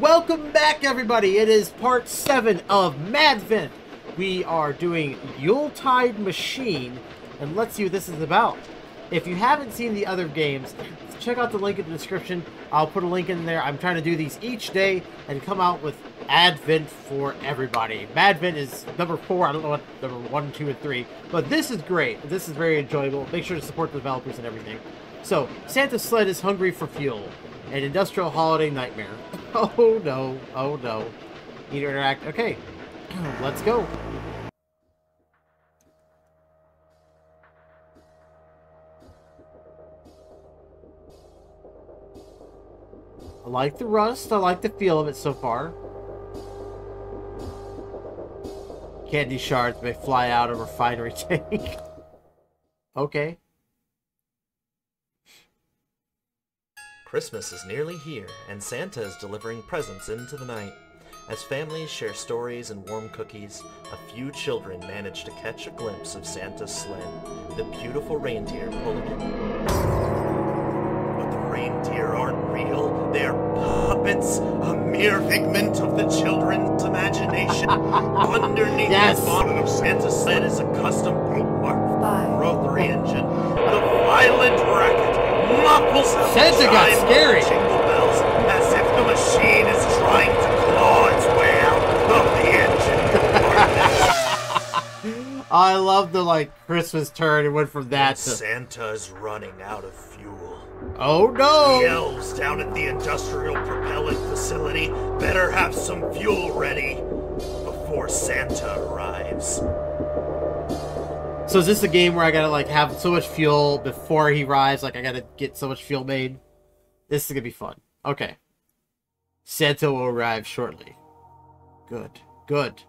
Welcome back, everybody. It is part 7 of Madvent. We are doing Yuletide Machine, and let's see what this is about. If you haven't seen the other games, check out the link in the description. I'll put a link in there. I'm trying to do these each day and come out with Advent for everybody. Madvent is number 4. I don't know what number 1, 2, and 3. But this is great. This is very enjoyable. Make sure to support the developers and everything. So, Santa's sled is hungry for fuel. An industrial holiday nightmare. Oh no, oh no. Need to interact. Okay, let's go. I like the rust. I like the feel of it so far. Candy shards may fly out of refinery tank. okay. Christmas is nearly here, and Santa is delivering presents into the night. As families share stories and warm cookies, a few children manage to catch a glimpse of Santa's sled, the beautiful reindeer pulling it. But the reindeer aren't real, they're puppets, a mere figment of the children's imagination. Underneath Yes. the bonnet of Santa's sled is a custom Brute rotary engine. The violent racket muffles Santa got scary. jingle bells as if the machine is trying to claw its way out of the engine. I love the like Christmas turn. It went from that to Santa's running out of fuel. oh no! The elves down at the industrial propellant facility better have some fuel ready before Santa arrives. So is this a game where I gotta like have so much fuel before he arrives? Like I gotta get so much fuel made. This is gonna be fun. Okay. Santa will arrive shortly. Good. Good.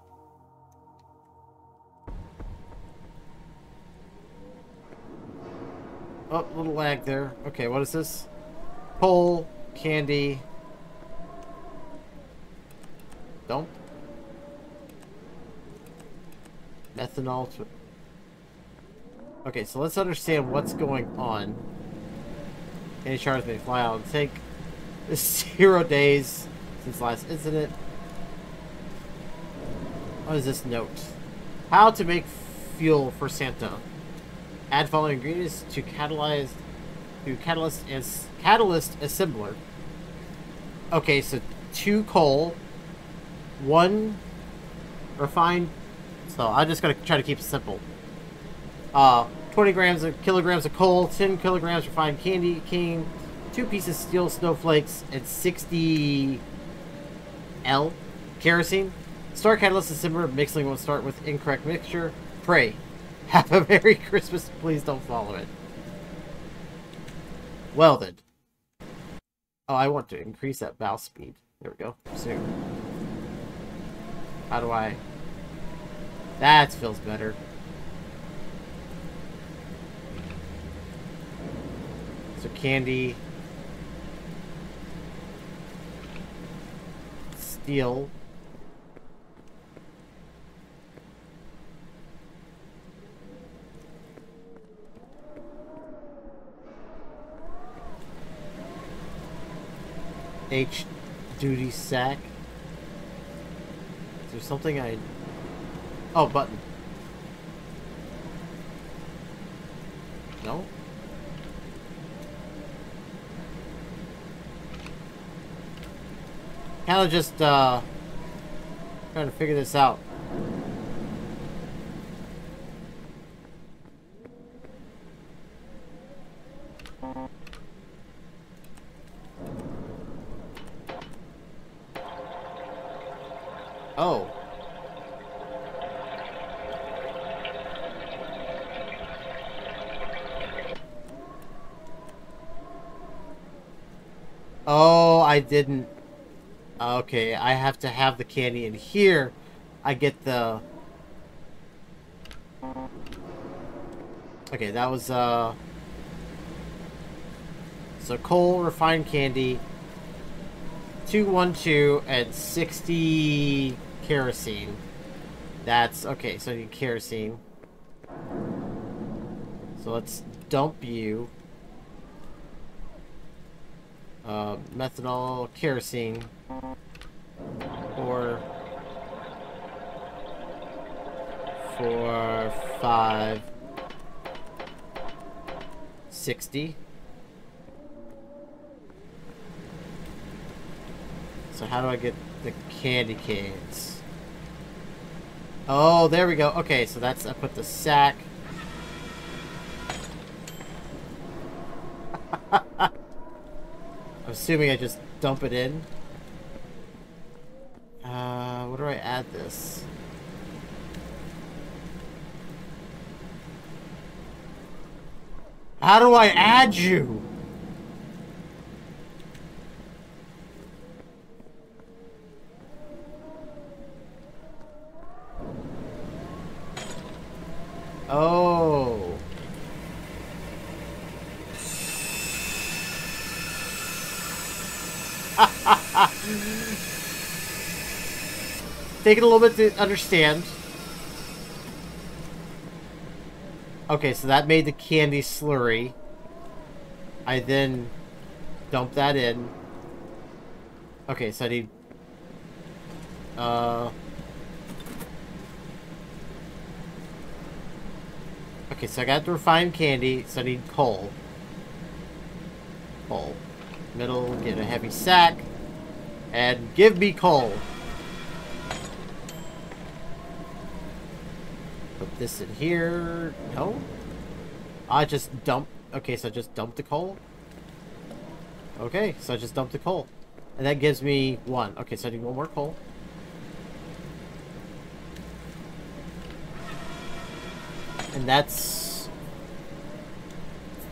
Oh, little lag there. Okay, what is this? Pole, candy. Don't. Methanol to Okay, so let's understand what's going on. Any shards may fly out and take zero days since last incident. What is this note? How to make fuel for Santa. Add following ingredients to catalyze to catalyst as catalyst assembler. Okay, so two coal, one refined. So I'm just gonna try to keep it simple. Uh, 20 grams of kilograms of coal, 10 kilograms refined candy cane, two pieces steel snowflakes, and 60 L kerosene. Start catalyst assembler mixing will start with incorrect mixture. Pray. Have a Merry Christmas. Please don't follow it. Well then. Oh, I want to increase that mouse speed. There we go. Soon. How do I... That feels better. So candy. Steel. H duty sack. Is there something I Oh button. No? Kind of just uh trying to figure this out. Oh. Oh, I didn't. Okay, I have to have the candy in here. I get the... Okay, that was, uh... So coal, refined candy, 212, and 60 kerosene. That's, okay, so need kerosene. So let's dump you. Uh, methanol, kerosene. Four, four, five, sixty. So how do I get the candy canes? Oh, there we go. Okay, so that's I put the sack. I'm assuming I just dump it in. Uh, what do I add this? How do I add you? Oh. Take it a little bit to understand. Okay, so that made the candy slurry. I then dump that in. Okay, so I need... Uh... Okay, so I got the refined candy, so I need coal. Coal. Middle, get a heavy sack. And give me coal. This in here. No? I just dump. Okay, so I just dump the coal. Okay, so I just dumped the coal. And that gives me one. Okay, so I need one more coal. And that's...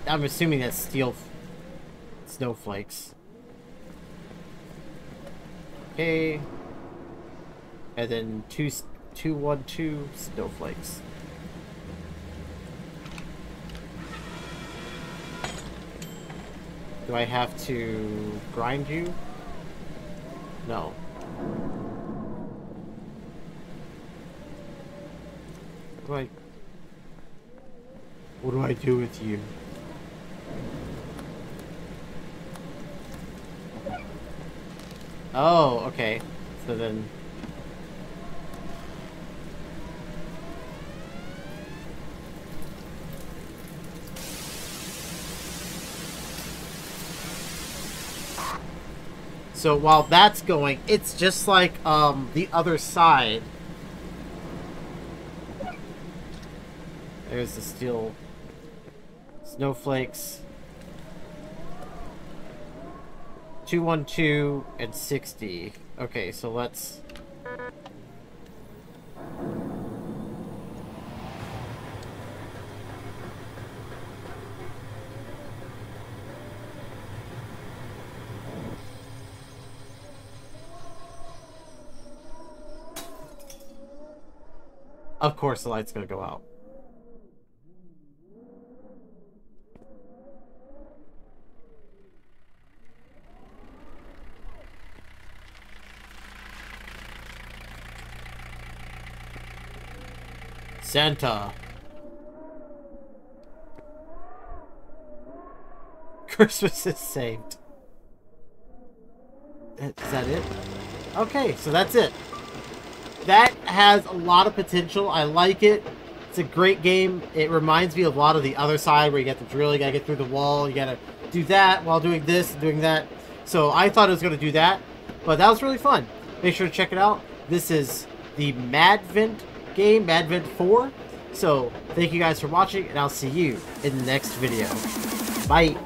I'm assuming that's steel snowflakes. Okay. And then two, two, one, two snowflakes. Do I have to grind you? No. What do I... What do I do with you? Oh, okay. So then... So while that's going, it's just like um, the other side. There's the steel snowflakes. 212 and 60. Okay, so let's... Of course the light's gonna go out. Santa. Christmas is saved. Is that it? Okay, so that's it. Has a lot of potential. I like it. It's a great game. It reminds me of a lot of the other side where you got the drill, you gotta get through the wall, you gotta do that while doing this and doing that. So I thought it was gonna do that, but that was really fun. Make sure to check it out. This is the Madvent game, Madvent 4. So, thank you guys for watching, and I'll see you in the next video. Bye!